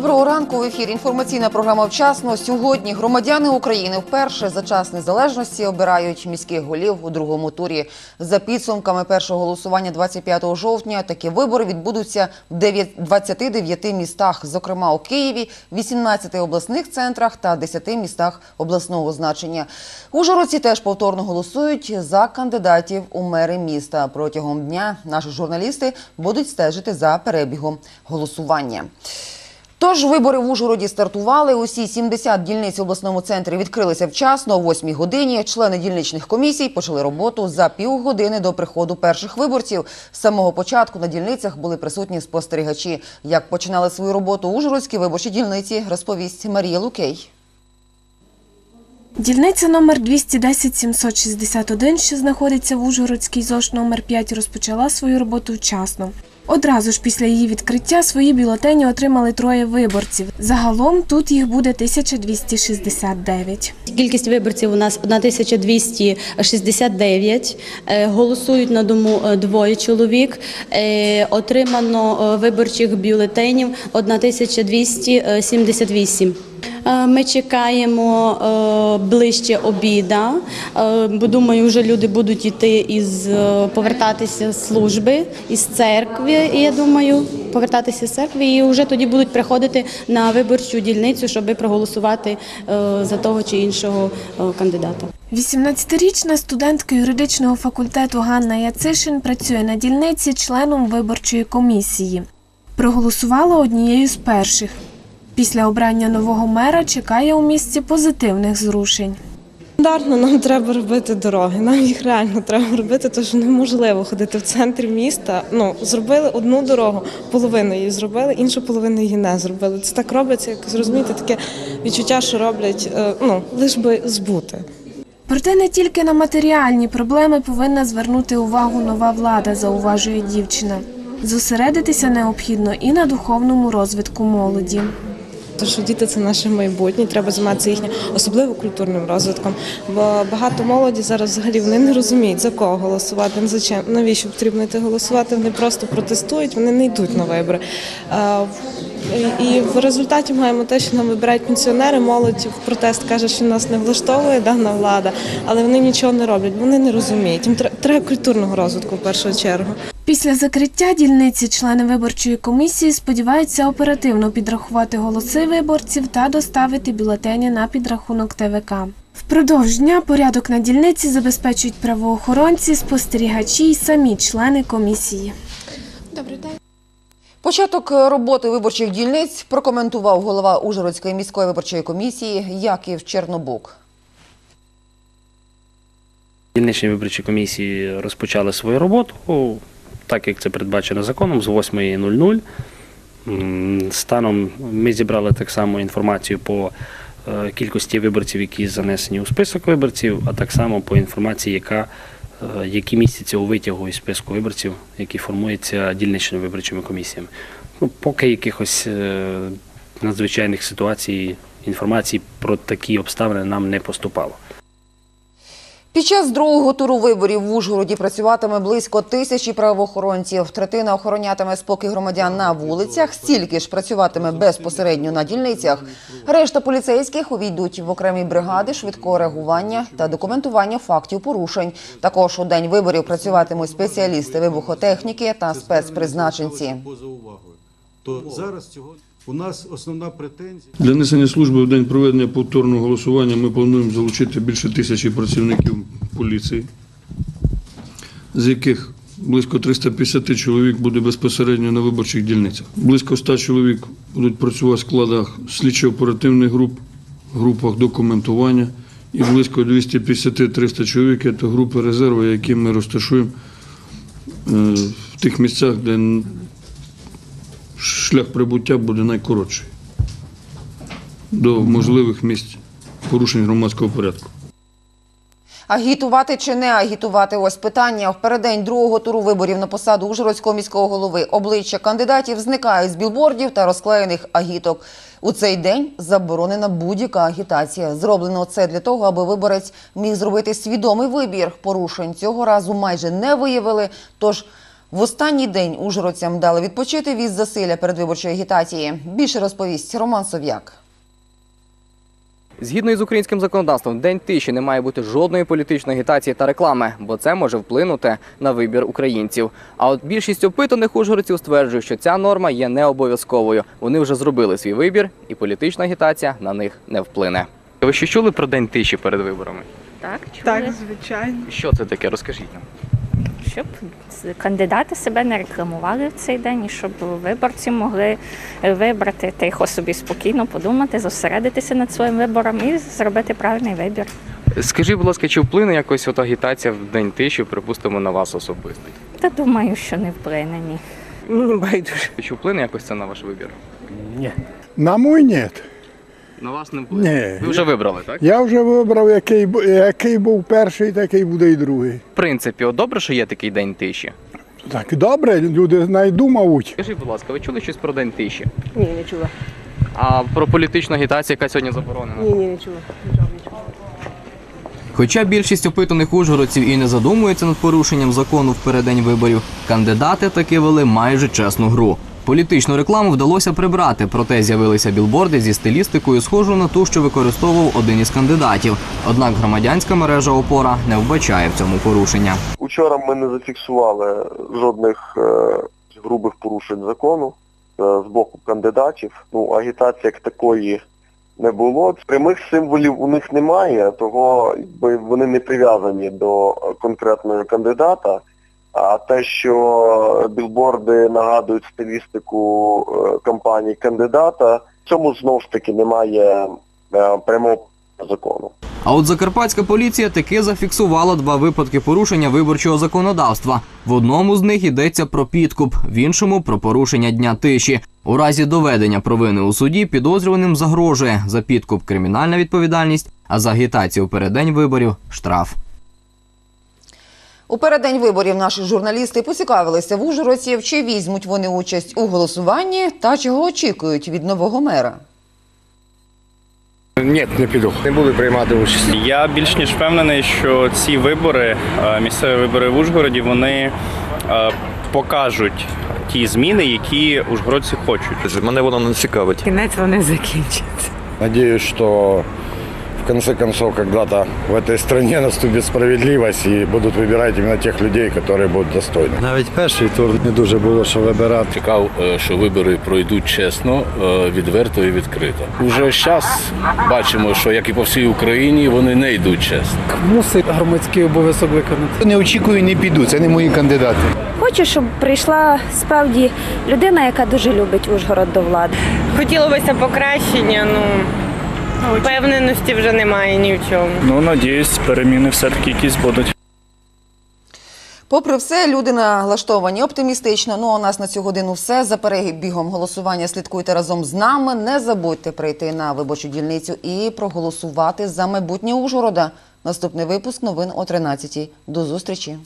Доброго ранку. В ефірі інформаційна програма «Вчасно». Сьогодні громадяни України вперше за час незалежності обирають міських голів у другому турі. За підсумками першого голосування 25 жовтня такі вибори відбудуться в 9 29 містах, зокрема у Києві, 18 обласних центрах та 10 містах обласного значення. Ужгородці теж повторно голосують за кандидатів у мери міста. Протягом дня наші журналісти будуть стежити за перебігом голосування. Тож вибори в Ужгороді стартували. Усі 70 дільниць обласному центрі відкрилися вчасно о 8 годині. Члени дільничних комісій почали роботу за півгодини до приходу перших виборців. З самого початку на дільницях були присутні спостерігачі. Як починали свою роботу ужгородські виборчі дільниці, розповість Марія Лукей. Дільниця номер 210-761, що знаходиться в Ужгородській ЗОШ номер 5, розпочала свою роботу вчасно. Одразу ж після її відкриття свої бюлетені отримали троє виборців. Загалом тут їх буде 1269. Кількість виборців у нас 1269. Е, Голосують на дому е, двоє чоловік. Е, Отримано виборчих бюлетенів 1278. Е, Ми чекаємо е, ближче обіда, е, бо думаю, вже люди будуть йти із повертатися з служби із церкви. Я думаю, повертатися з церкви, і вже тоді будуть приходити на виборчу дільницю, щоб проголосувати за того чи іншого кандидата. 18-річна студентка юридичного факультету Ганна Яцишин працює на дільниці членом виборчої комісії. Проголосувала однією з перших. Після обрання нового мера чекає у місті позитивних зрушень. Стандартно нам треба робити дороги. Нам їх реально треба робити, тому що неможливо ходити в центрі міста. Ну зробили одну дорогу, половину її зробили, іншу половину її не зробили. Це так робиться, як зрозумієте, таке відчуття, що роблять е, ну лиш би збути. Проте не тільки на матеріальні проблеми повинна звернути увагу нова влада, зауважує дівчина. Зосередитися необхідно і на духовному розвитку молоді. Тому що діти це наше майбутнє, треба займатися їхнім особливо культурним розвитком. Бо багато молоді зараз взагалі вони не розуміють за кого голосувати, за чим, навіщо потрібно йти голосувати. Вони просто протестують, вони не йдуть на вибори. І- І в результаті маємо те, що нам вибирають пенсіонери. Молодь в протест каже, що нас не влаштовує дана влада, але вони нічого не роблять, вони не розуміють. Їм треба культурного розвитку в першу чергу. Після закриття дільниці члени виборчої комісії сподіваються оперативно підрахувати голоси виборців та доставити бюлетені на підрахунок ТВК. Впродовж дня порядок на дільниці забезпечують правоохоронці, спостерігачі й самі члени комісії. Добрий день. Початок роботи виборчих дільниць прокоментував голова Ужгородської міської виборчої комісії Яків Чернобук. Дільничні виборчі комісії розпочали свою роботу, так як це передбачено законом, з 8.00. Станом ми зібрали так само інформацію по е, кількості виборців, які занесені у список виборців, а так само по інформації, яка, е, які містяться у витягу із списку виборців, які формуються дільничними виборчими комісіями. Ну, поки якихось е, надзвичайних ситуацій, інформації про такі обставини нам не поступало. Під час другого туру виборів в Ужгороді працюватиме близько тисячі правоохоронців. Третина охоронятиме спокій громадян на вулицях, стільки ж працюватиме безпосередньо на дільницях. Решта поліцейських увійдуть в окремі бригади швидкого реагування та документування фактів порушень. Також у день виборів працюватимуть спеціалісти вибухотехніки та спецпризначенці. зараз сьогодні у нас основна претензія. Для несення служби в день проведення повторного голосування ми плануємо залучити більше тисячі працівників поліції, з яких близько 350 чоловік буде безпосередньо на виборчих дільницях. Близько 100 чоловік будуть працювати в складах слідчо-оперативних груп, групах документування і близько 250-300 чоловік це групи резерву, які ми розташуємо е, в тих місцях, де шлях прибуття буде найкоротший до можливих місць порушень громадського порядку. Агітувати чи не агітувати? Ось питання. В переддень другого туру виборів на посаду Ужгородського міського голови обличчя кандидатів зникають з білбордів та розклеєних агіток. У цей день заборонена будь-яка агітація. Зроблено це для того, аби виборець міг зробити свідомий вибір. Порушень цього разу майже не виявили. Тож В останній день ужгородцям дали відпочити від засилля передвиборчої агітації. Більше розповість Роман Сов'як. Згідно із українським законодавством, в день тиші не має бути жодної політичної агітації та реклами, бо це може вплинути на вибір українців. А от більшість опитаних ужгородців стверджує, що ця норма є не обов'язковою. Вони вже зробили свій вибір, і політична агітація на них не вплине. Ви ще чули про день тиші перед виборами? Так, чули, Так, звичайно. Що це таке? Розкажіть нам. Щоб кандидати себе не рекламували в цей день, і щоб виборці могли вибрати тихо собі спокійно подумати, зосередитися над своїм вибором і зробити правильний вибір. Скажіть, будь ласка, чи вплине якось от агітація в день тиші, припустимо, на вас особисто? Та думаю, що не вплине ні. Мені байдуже. Чи вплине якось це на ваш вибір? Ні. На мой нет. На вас не вплине. Ні. Ви вже вибрали, так? Я вже вибрав, який, бу- який був перший, такий буде і другий. В принципі, от добре, що є такий день тиші. Так, добре, люди знайдумають. Скажіть, будь ласка, ви чули щось про день тиші? Ні, не чула. А про політичну агітацію, яка сьогодні заборонена? Ні, ні, не чула. Хоча більшість опитаних ужгородців і не задумується над порушенням закону в переддень виборів, кандидати таки вели майже чесну гру. Політичну рекламу вдалося прибрати, проте з'явилися білборди зі стилістикою, схожу на ту, що використовував один із кандидатів. Однак громадянська мережа опора не вбачає в цьому порушення. Учора ми не зафіксували жодних е, грубих порушень закону е, з боку кандидатів. Ну, агітації як такої не було. Прямих символів у них немає, того якби вони не прив'язані до конкретного кандидата. А те, що білборди нагадують стилістику е, кампанії кандидата, цьому знов ж таки немає е, прямого закону. А от закарпатська поліція таки зафіксувала два випадки порушення виборчого законодавства. В одному з них йдеться про підкуп, в іншому про порушення дня тиші. У разі доведення провини у суді підозрюваним загрожує за підкуп кримінальна відповідальність, а за агітацію переддень виборів штраф. У переддень виборів наші журналісти поцікавилися в ужгородців, чи візьмуть вони участь у голосуванні та чого очікують від нового мера. Ні, не піду. Не буду приймати участь. Я більш ніж впевнений, що ці вибори, е, місцеві вибори в Ужгороді, вони е, покажуть ті зміни, які ужгородці хочуть. Мене воно не цікавить. Кінець вони закінчаться. Надеюсь, что в конце концов когда-то в этой стране наступит справедливость и будут выбирать именно тех людей, которые будут достойны. Навіть перший тур не дуже було що вибирати. Чекав, що вибори пройдуть чесно, відверто і відкрито. Уже зараз бачимо, що як і по всій Україні, вони не йдуть чесно. Мусить громадський обов'язок виконати. Не очікую, не піду. Це не мої кандидати. Хочу, щоб прийшла справді людина, яка дуже любить Ужгород до влади. Хотілося покращення, ну впевненості вже немає ні в чому. Ну, надіюсь, переміни все-таки якісь будуть. Попри все, люди налаштовані оптимістично. Ну а у нас на цю годину все. За перебігом голосування слідкуйте разом з нами. Не забудьте прийти на виборчу дільницю і проголосувати за майбутнє Ужгорода. Наступний випуск новин о 13 До зустрічі.